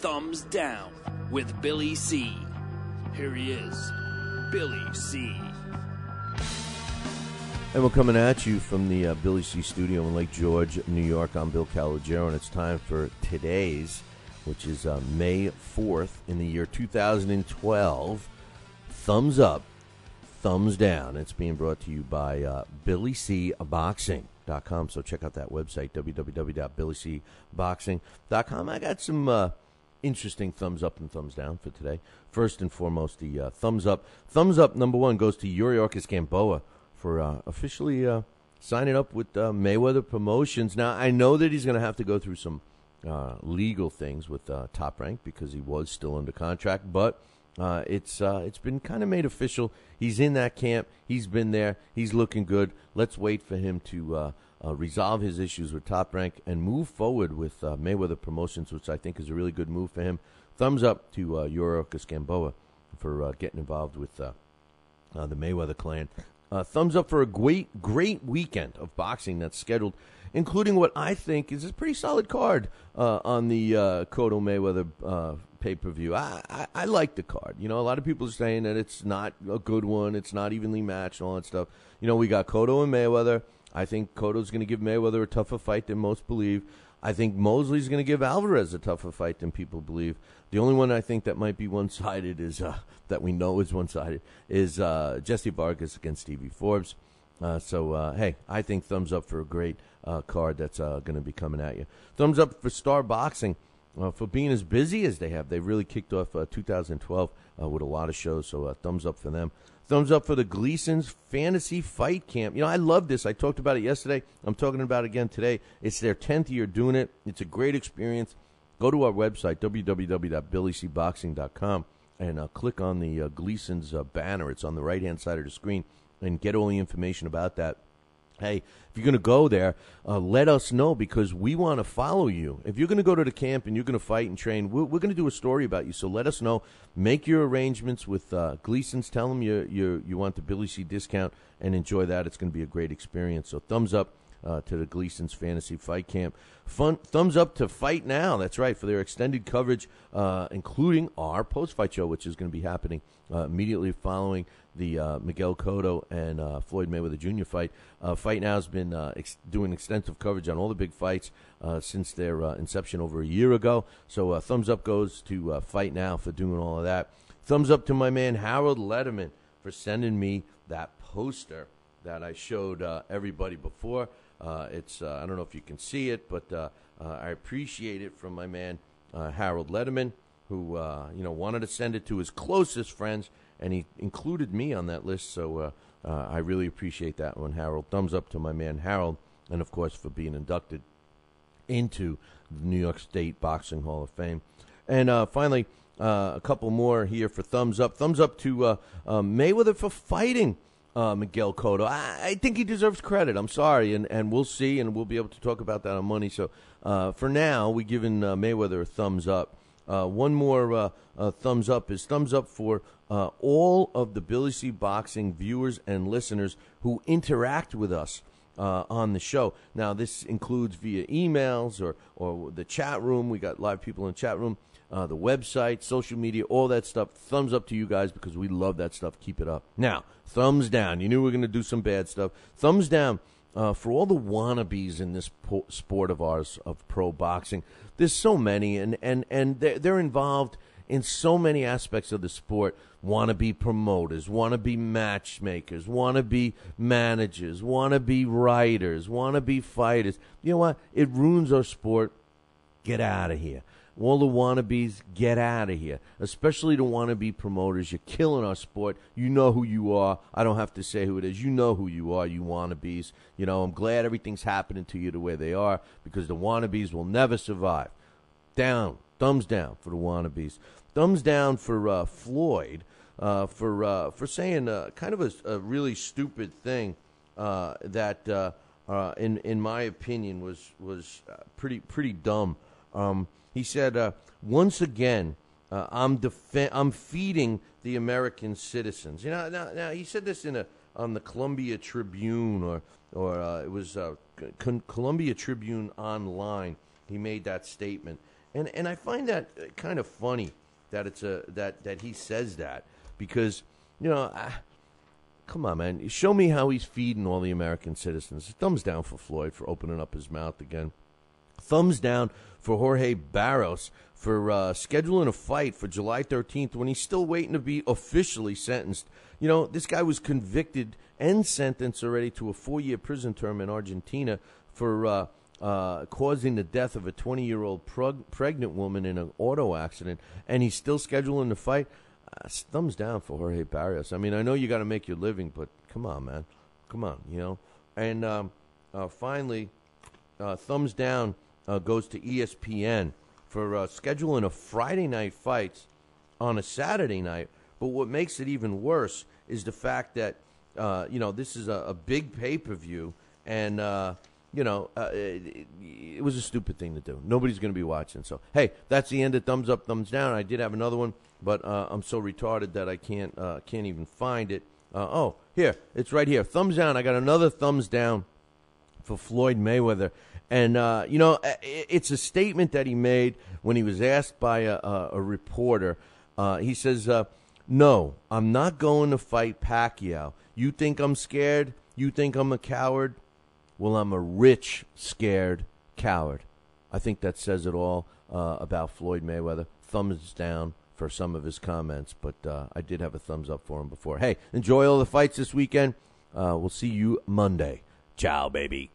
Thumbs Down with Billy C. Here he is, Billy C. And we're coming at you from the uh, Billy C studio in Lake George, New York. I'm Bill Calogero, and it's time for today's, which is uh, May 4th in the year 2012. Thumbs up, thumbs down. It's being brought to you by uh, Billy C Boxing.com. So check out that website, www.billycboxing.com. I got some uh, interesting thumbs up and thumbs down for today. First and foremost, the uh, thumbs up. Thumbs up number one goes to Yuriorkis Gamboa for uh, officially uh, signing up with uh, Mayweather Promotions. Now, I know that he's going to have to go through some uh, legal things with uh, Top Rank because he was still under contract, but it's it's been kind of made official. He's in that camp. He's been there. He's looking good. Let's wait for him to. Resolve his issues with Top Rank and move forward with Mayweather Promotions, which I think is a really good move for him. Thumbs up to uh, Gamboa for getting involved with the Mayweather clan. Uh, thumbs up for a great, great weekend of boxing that's scheduled, including what I think is a pretty solid card uh, on the uh, Cotto Mayweather uh, pay per view. I, I, I, like the card. You know, a lot of people are saying that it's not a good one, it's not evenly matched, and all that stuff. You know, we got Cotto and Mayweather. I think Cotto's going to give Mayweather a tougher fight than most believe. I think Mosley's going to give Alvarez a tougher fight than people believe. The only one I think that might be one sided is uh, that we know is one sided is uh, Jesse Vargas against Stevie Forbes. Uh, so uh, hey, I think thumbs up for a great uh, card that's uh, going to be coming at you. Thumbs up for Star Boxing for being as busy as they have. They really kicked off 2012 with a lot of shows. So thumbs up for them. Thumbs up for the Gleason's Fantasy Fight Camp. You know, I love this. I talked about it yesterday. I'm talking about it again today. It's their 10th year doing it. It's a great experience. Go to our website, www.billycboxing.com, and uh, click on the uh, Gleason's uh, banner. It's on the right hand side of the screen, and get all the information about that hey, if you're going to go there, uh, let us know because we want to follow you. If you're going to go to the camp and you're going to fight and train, we're, we're going to do a story about you. So let us know. Make your arrangements with uh, Gleason's. Tell them you, you, you want the Billy C discount and enjoy that. It's going to be a great experience. So thumbs up. Uh, to the Gleason's Fantasy Fight Camp. Fun, thumbs up to Fight Now. That's right for their extended coverage, uh, including our post-fight show, which is going to be happening uh, immediately following the uh, Miguel Cotto and uh, Floyd Mayweather Jr. fight. Uh, fight Now has been ex- doing extensive coverage on all the big fights since their inception over a year ago. So thumbs up goes to Fight Now for doing all of that. Thumbs up to my man Harold Lederman for sending me that poster that I showed everybody before. It's I don't know if you can see it, but I appreciate it from my man Harold Lederman, who you know wanted to send it to his closest friends and he included me on that list. So uh, uh, I really appreciate that one, Harold. Thumbs up to my man Harold, and of course for being inducted into the New York State Boxing Hall of Fame. And uh, finally, uh, a couple more here for thumbs up. Thumbs up to uh, uh, Mayweather for fighting. Uh, Miguel Cotto. I, I, think he deserves credit. I'm sorry, and, and we'll see, and we'll be able to talk about that on Money. So uh, for now, we're giving uh, Mayweather a thumbs up. one more thumbs up is thumbs up for uh, all of the Billy C Boxing viewers and listeners who interact with us uh, on the show. Now, this includes via emails or, or the chat room. We got live people in the chat room, uh, the website, social media, all that stuff. Thumbs up to you guys because we love that stuff. Keep it up. Now, thumbs down. You knew we were going to do some bad stuff. Thumbs down. Uh, for all the wannabes in this po- sport of ours of pro boxing, there's so many, and and and they're, they're involved in so many aspects of the sport want to be promoters, want to be matchmakers, want to be managers, want to be writers, want to be fighters. You know what? It ruins our sport. Get out of here. All the wannabes, get out of here. Especially the wannabe promoters. You're killing our sport. You know who you are. I don't have to say who it is. You know who you are, you wannabes. You know, I'm glad everything's happening to you the way they are because the wannabes will never survive. Down. Thumbs down for the wannabes. Thumbs down for uh, Floyd uh, for uh, for saying uh, kind of a, a, really stupid thing uh, that, uh, in in my opinion, was was pretty pretty dumb. Um, he said, uh, "Once again, uh, I'm def- I'm feeding the American citizens." You know, now, now he said this in a on the Columbia Tribune or or uh, it was Columbia Tribune online. He made that statement and and I find that uh, kind of funny that it's a that that he says that because you know. I, Come on, man. Show me how he's feeding all the American citizens. Thumbs down for Floyd for opening up his mouth again. Thumbs down for Jorge Barrios for uh, scheduling a fight for July 13th when he's still waiting to be officially sentenced. You know, this guy was convicted and sentenced already to a four year prison term in Argentina for uh, uh, causing the death of a 20 year old preg- pregnant woman in an auto accident, and he's still scheduling the fight. Uh, thumbs down for Jorge Barrios. I mean, I know you got to make your living, but come on, man. Come on, you know. And um, uh, finally, uh, thumbs down uh, goes to ESPN for uh, scheduling a Friday night fight on a Saturday night. But what makes it even worse is the fact that uh, you know this is a, a big pay per view, and uh, you know uh, it, it, was a stupid thing to do. Nobody's going to be watching. So hey, that's the end of thumbs up, thumbs down. I did have another one, but uh, I'm so retarded that I can't uh, can't even find it. oh, here it's right here. Thumbs down. I got another thumbs down for Floyd Mayweather. And, uh, you know, it's a statement that he made when he was asked by a, a, reporter. Uh, he says, uh, No, I'm not going to fight Pacquiao. You think I'm scared? You think I'm a coward? Well, I'm a rich, scared coward. I think that says it all uh, about Floyd Mayweather. Thumbs down for some of his comments, but uh, I did have a thumbs up for him before. Hey, enjoy all the fights this weekend. Uh, we'll see you Monday. Ciao, baby.